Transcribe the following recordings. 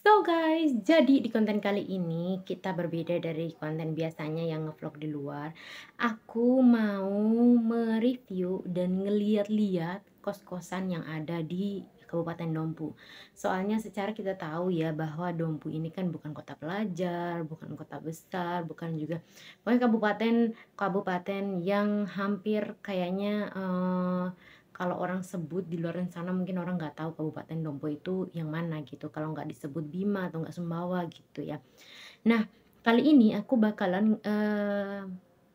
So guys, jadi di konten kali ini kita berbeda dari konten biasanya yang ngevlog di luar. Aku mau mereview dan ngeliat-liat kos-kosan yang ada di Kabupaten Dompu. Soalnya secara kita tahu ya bahwa Dompu ini kan bukan kota pelajar, bukan kota besar, bukan juga pokoknya kabupaten kabupaten yang hampir kayaknya uh, kalau orang sebut di luar sana mungkin orang nggak tahu Kabupaten Dompo itu yang mana gitu. Kalau nggak disebut Bima atau nggak Sumbawa gitu ya. Nah kali ini aku bakalan uh,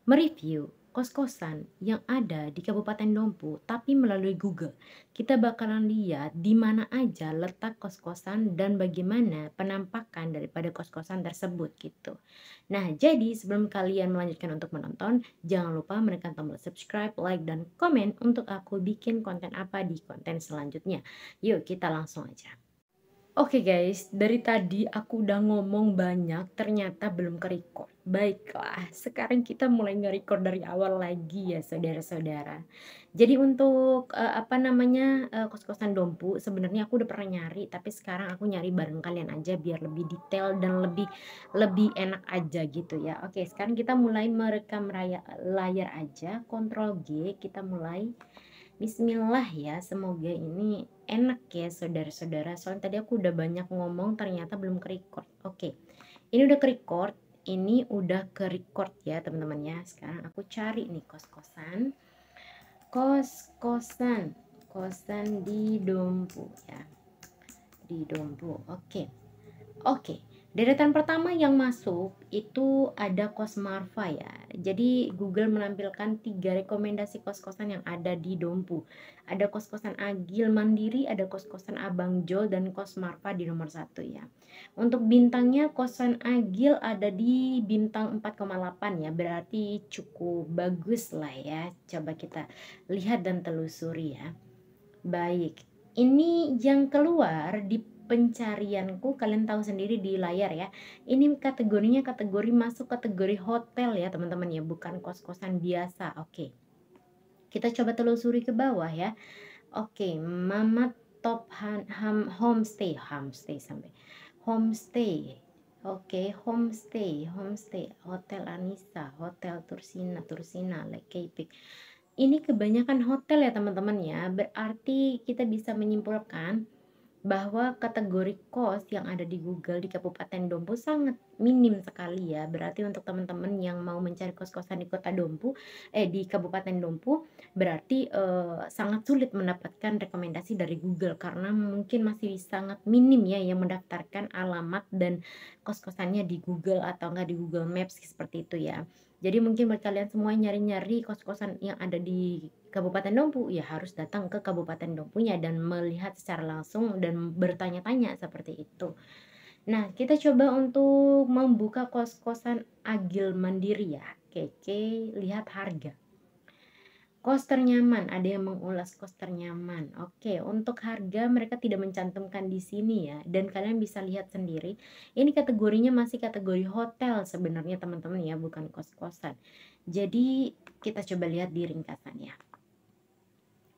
mereview kos-kosan yang ada di Kabupaten Dompu tapi melalui Google. Kita bakalan lihat di mana aja letak kos-kosan dan bagaimana penampakan daripada kos-kosan tersebut gitu. Nah, jadi sebelum kalian melanjutkan untuk menonton, jangan lupa menekan tombol subscribe, like, dan komen untuk aku bikin konten apa di konten selanjutnya. Yuk, kita langsung aja. Oke okay guys, dari tadi aku udah ngomong banyak, ternyata belum ke record. Baiklah, sekarang kita mulai nge-record dari awal lagi ya saudara-saudara. Jadi untuk uh, apa namanya uh, kos-kosan Dompu, sebenarnya aku udah pernah nyari, tapi sekarang aku nyari bareng kalian aja biar lebih detail dan lebih lebih enak aja gitu ya. Oke, sekarang kita mulai merekam raya, layar aja, Ctrl G, kita mulai Bismillah ya, semoga ini enak ya saudara-saudara. Soalnya tadi aku udah banyak ngomong ternyata belum ke record. Oke, ini udah ke record, ini udah ke record ya teman-teman ya. Sekarang aku cari nih kos-kosan. Kos-kosan, kosan di Dompu ya. Di Dompu. Oke. Oke. Deretan pertama yang masuk itu ada kos Marfa ya. Jadi Google menampilkan tiga rekomendasi kos-kosan yang ada di Dompu. Ada kos-kosan Agil Mandiri, ada kos-kosan Abang Jol, dan kos Marfa di nomor satu ya. Untuk bintangnya kosan Agil ada di bintang 4,8 ya. Berarti cukup bagus lah ya. Coba kita lihat dan telusuri ya. Baik, ini yang keluar di pencarianku kalian tahu sendiri di layar ya. Ini kategorinya kategori masuk kategori hotel ya teman-teman ya bukan kos-kosan biasa. Oke. Kita coba telusuri ke bawah ya. Oke mama top ham, ham, homestay homestay sampai. Homestay. Oke, homestay, homestay, Hotel Anissa, Hotel Tursina, Tursina, Lake Cape. Ini kebanyakan hotel ya teman-teman ya. Berarti kita bisa menyimpulkan bahwa kategori kos yang ada di Google di Kabupaten Dompu sangat minim sekali ya. Berarti untuk teman-teman yang mau mencari kos-kosan di Kota Dompu, eh di Kabupaten Dompu, berarti eh, sangat sulit mendapatkan rekomendasi dari Google karena mungkin masih sangat minim ya yang mendaftarkan alamat dan kos-kosannya di Google atau enggak di Google Maps seperti itu ya. Jadi mungkin buat kalian semua nyari-nyari kos-kosan yang ada di Kabupaten Dompu ya harus datang ke Kabupaten Dompunya dan melihat secara langsung dan bertanya-tanya seperti itu. Nah, kita coba untuk membuka kos-kosan Agil Mandiri ya. Oke, lihat harga. Kos ternyaman, ada yang mengulas kos ternyaman. Oke, untuk harga mereka tidak mencantumkan di sini ya. Dan kalian bisa lihat sendiri, ini kategorinya masih kategori hotel sebenarnya teman-teman ya, bukan kos-kosan. Jadi kita coba lihat di ringkasannya.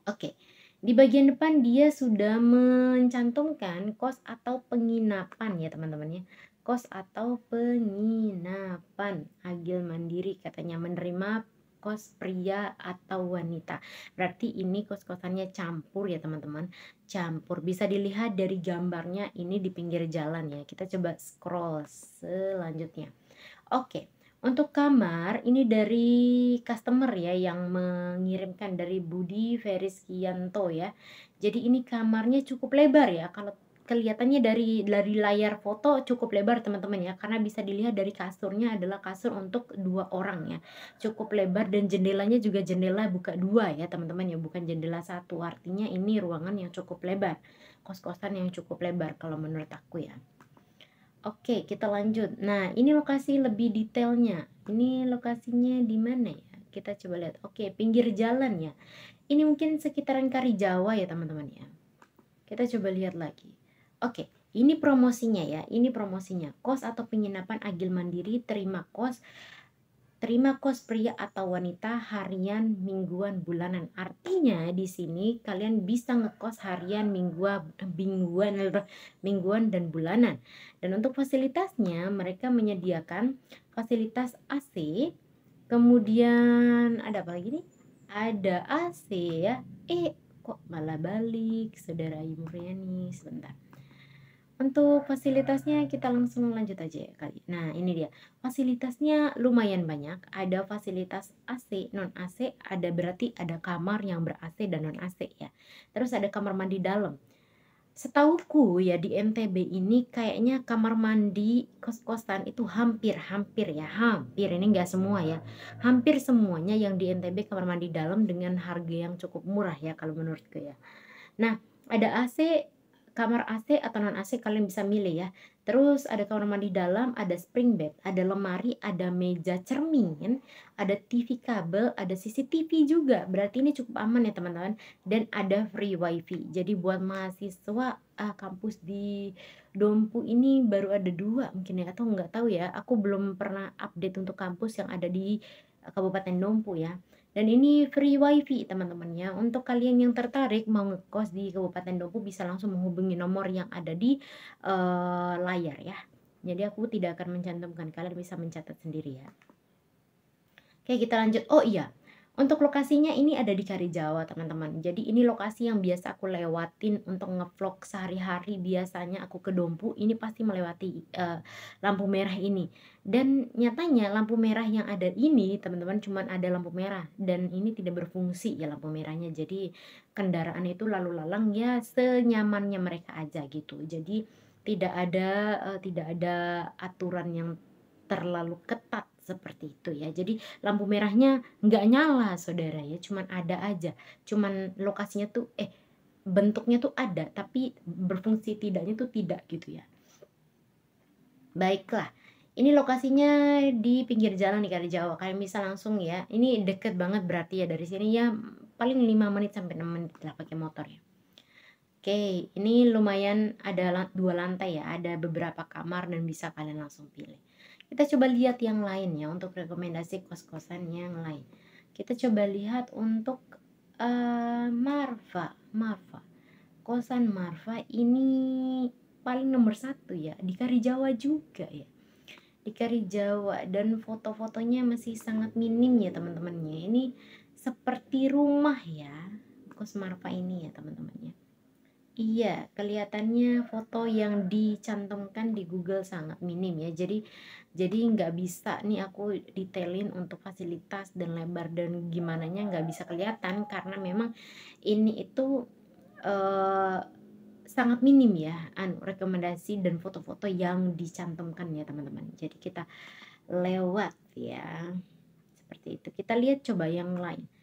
Oke, di bagian depan dia sudah mencantumkan kos atau penginapan ya teman-teman ya. Kos atau penginapan. Agil Mandiri katanya menerima kos pria atau wanita. Berarti ini kos-kosannya campur ya teman-teman. Campur. Bisa dilihat dari gambarnya ini di pinggir jalan ya. Kita coba scroll selanjutnya. Oke. Untuk kamar ini dari customer ya yang mengirimkan dari Budi Veriskianto ya. Jadi ini kamarnya cukup lebar ya. Kalau kelihatannya dari dari layar foto cukup lebar teman-teman ya. Karena bisa dilihat dari kasurnya adalah kasur untuk dua orang ya. Cukup lebar dan jendelanya juga jendela buka dua ya teman-teman ya. Bukan jendela satu. Artinya ini ruangan yang cukup lebar. Kos-kosan yang cukup lebar kalau menurut aku ya Oke, kita lanjut. Nah, ini lokasi lebih detailnya. Ini lokasinya di mana ya? Kita coba lihat. Oke, pinggir jalan ya. Ini mungkin sekitaran Kari Jawa ya, teman-teman ya. Kita coba lihat lagi. Oke, ini promosinya ya. Ini promosinya. Kos atau penginapan Agil Mandiri terima kos terima kos pria atau wanita harian, mingguan, bulanan. Artinya di sini kalian bisa ngekos harian, mingguan, mingguan, mingguan dan bulanan. Dan untuk fasilitasnya mereka menyediakan fasilitas AC, kemudian ada apa lagi nih? Ada AC ya. Eh kok malah balik, saudara Imuriani sebentar untuk fasilitasnya kita langsung lanjut aja ya kali. Nah, ini dia. Fasilitasnya lumayan banyak. Ada fasilitas AC, non AC, ada berarti ada kamar yang ber AC dan non AC ya. Terus ada kamar mandi dalam. Setauku ya di MTB ini kayaknya kamar mandi kos-kosan itu hampir-hampir ya, hampir ini enggak semua ya. Hampir semuanya yang di NTB kamar mandi dalam dengan harga yang cukup murah ya kalau menurutku ya. Nah, ada AC kamar AC atau non AC kalian bisa milih ya. Terus ada kamar mandi dalam, ada spring bed, ada lemari, ada meja cermin, ada TV kabel, ada CCTV juga. Berarti ini cukup aman ya teman-teman. Dan ada free wifi. Jadi buat mahasiswa ah, kampus di Dompu ini baru ada dua mungkin ya atau nggak tahu ya. Aku belum pernah update untuk kampus yang ada di Kabupaten Dompu ya. Dan ini free wifi teman-teman ya. Untuk kalian yang tertarik mau ngekos di Kabupaten Dompu bisa langsung menghubungi nomor yang ada di uh, layar ya. Jadi aku tidak akan mencantumkan, kalian bisa mencatat sendiri ya. Oke kita lanjut. Oh iya, untuk lokasinya ini ada di Karijawa teman-teman. Jadi ini lokasi yang biasa aku lewatin untuk ngevlog sehari-hari. Biasanya aku ke Dompu ini pasti melewati uh, lampu merah ini. Dan nyatanya lampu merah yang ada ini teman-teman cuman ada lampu merah dan ini tidak berfungsi ya lampu merahnya. Jadi kendaraan itu lalu lalang ya senyamannya mereka aja gitu. Jadi tidak ada uh, tidak ada aturan yang terlalu ketat seperti itu ya. Jadi lampu merahnya nggak nyala saudara ya. Cuman ada aja. Cuman lokasinya tuh eh bentuknya tuh ada tapi berfungsi tidaknya tuh tidak gitu ya. Baiklah ini lokasinya di pinggir jalan di Kali Jawa. Kalian bisa langsung ya. Ini deket banget berarti ya dari sini ya paling 5 menit sampai 6 menit lah pakai motor ya. Oke, ini lumayan ada dua lantai ya, ada beberapa kamar dan bisa kalian langsung pilih. Kita coba lihat yang lain ya untuk rekomendasi kos-kosan yang lain. Kita coba lihat untuk uh, Marfa, Marfa. Kosan Marfa ini paling nomor satu ya di Karijawa juga ya. Di Karijawa dan foto-fotonya masih sangat minim ya teman-temannya. Ini seperti rumah ya kos Marfa ini ya teman-temannya. Iya, kelihatannya foto yang dicantumkan di Google sangat minim ya. Jadi jadi nggak bisa nih aku detailin untuk fasilitas dan lebar dan gimana nya nggak bisa kelihatan karena memang ini itu uh, sangat minim ya anu rekomendasi dan foto-foto yang dicantumkan ya teman-teman. Jadi kita lewat ya. Seperti itu. Kita lihat coba yang lain.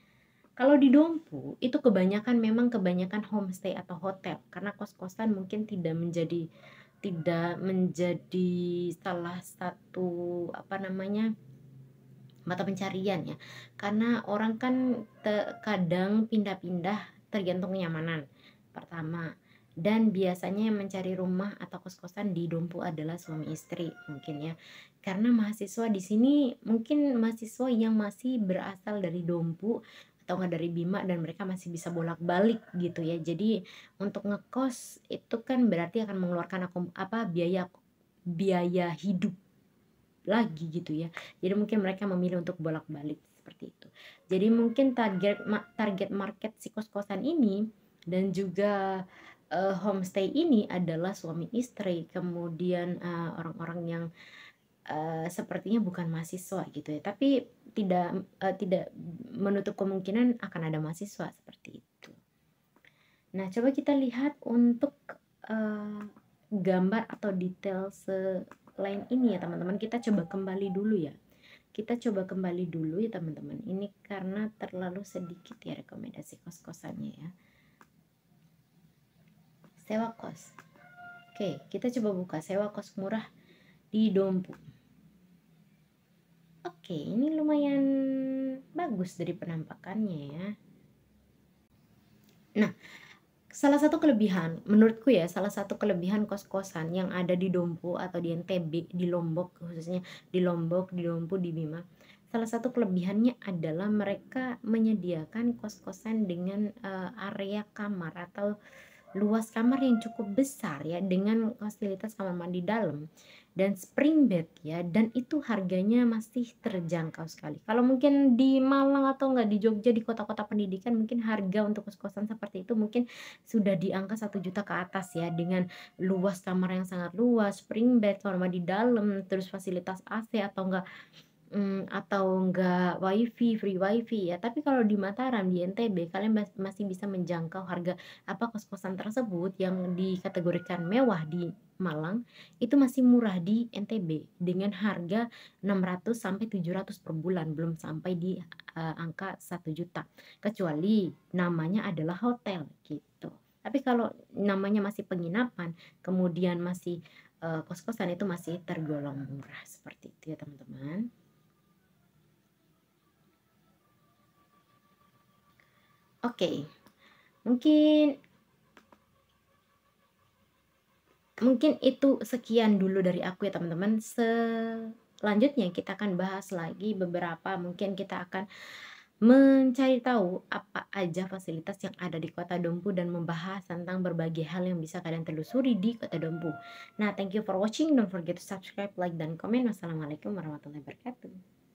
Kalau di Dompu itu kebanyakan memang kebanyakan homestay atau hotel. Karena kos-kosan mungkin tidak menjadi tidak menjadi salah satu apa namanya mata pencarian ya. Karena orang kan kadang pindah-pindah tergantung kenyamanan. Pertama dan biasanya yang mencari rumah atau kos-kosan di Dompu adalah suami istri mungkin ya. Karena mahasiswa di sini mungkin mahasiswa yang masih berasal dari Dompu atau nggak dari Bima dan mereka masih bisa bolak-balik gitu ya. Jadi untuk ngekos itu kan berarti akan mengeluarkan aku apa biaya biaya hidup lagi gitu ya. Jadi mungkin mereka memilih untuk bolak-balik seperti itu. Jadi mungkin target target market si kos-kosan ini dan juga uh, homestay ini adalah suami istri kemudian eh, orang-orang uh, yang uh, sepertinya bukan mahasiswa gitu ya tapi tidak uh, tidak menutup kemungkinan akan ada mahasiswa seperti itu. Nah, coba kita lihat untuk uh, gambar atau detail selain ini ya teman-teman. Kita coba kembali dulu ya. Kita coba kembali dulu ya teman-teman. Ini karena terlalu sedikit ya rekomendasi kos-kosannya ya. Sewa kos. Oke, kita coba buka sewa kos murah di Dompu. Oke, ini lumayan bagus dari penampakannya ya. Nah, salah satu kelebihan menurutku ya, salah satu kelebihan kos-kosan yang ada di Dompu atau di NTB, di Lombok khususnya di Lombok, di Dompu, di Bima. salah satu kelebihannya adalah mereka menyediakan kos-kosan dengan uh, area kamar atau luas kamar yang cukup besar ya dengan fasilitas kamar mandi dalam dan spring bed ya dan itu harganya masih terjangkau sekali. Kalau mungkin di Malang atau enggak di Jogja di kota-kota pendidikan mungkin harga untuk kos-kosan seperti itu mungkin sudah di angka satu juta ke atas ya dengan luas kamar yang sangat luas spring bed kamar mandi dalam terus fasilitas AC atau enggak Hmm, atau enggak wifi, free wifi ya. Tapi kalau di Mataram, di NTB, kalian masih bisa menjangkau harga apa kos-kosan tersebut yang dikategorikan mewah di Malang, itu masih murah di NTB dengan harga 600 sampai 700 per bulan, belum sampai di uh, angka 1 juta. Kecuali namanya adalah hotel gitu. Tapi kalau namanya masih penginapan, kemudian masih uh, kos-kosan itu masih tergolong murah seperti itu ya teman-teman. Oke. Mungkin mungkin itu sekian dulu dari aku ya teman-teman. Selanjutnya kita akan bahas lagi beberapa mungkin kita akan mencari tahu apa aja fasilitas yang ada di Kota Dompu dan membahas tentang berbagai hal yang bisa kalian telusuri di Kota Dompu. Nah, thank you for watching. Don't forget to subscribe, like, dan komen. Wassalamualaikum warahmatullahi wabarakatuh.